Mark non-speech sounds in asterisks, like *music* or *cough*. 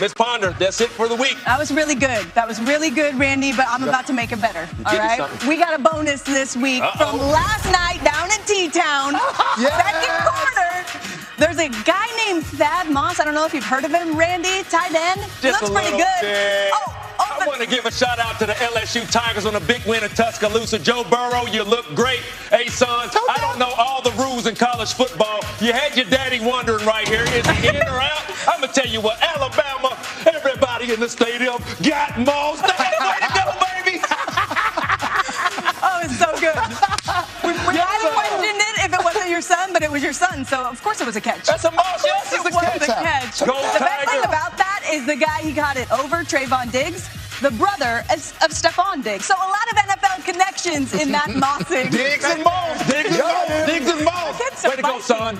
Miss Ponder, that's it for the week. That was really good. That was really good, Randy, but I'm about to make it better. All right? We got a bonus this week Uh-oh. from last night down in T-Town. *laughs* Second quarter. There's a guy named Thad Moss. I don't know if you've heard of him, Randy, tight end. Just looks pretty good. bit. Oh, oh, I want to give a shout out to the LSU Tigers on a big win in Tuscaloosa. Joe Burrow, you look great. Hey, son, I don't know all the rules in college football. You had your daddy wondering right here, is he in or out? I'm going to tell you what, Alabama, everybody in the stadium got Moss. Daddy, way to go, baby. oh, it's so good. We, we Yes, might have questioned it if it wasn't your son, but it was your son, so of course it was a catch. That's a Moss. Yes, it it's a was catch. a catch. Go the best thing about that is the guy he got it over, Trevon Diggs, the brother of, of Stefon Diggs. So a lot of NFL connections in that *laughs* Mossing. Diggs and Moss. Diggs and Moss. Diggs and Moss. Way to go, son.